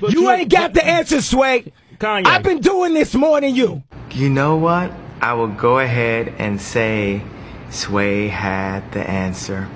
But You ain't got the answer, Sway. Kanye. I've been doing this more than you. You know what? I will go ahead and say Sway had the answer.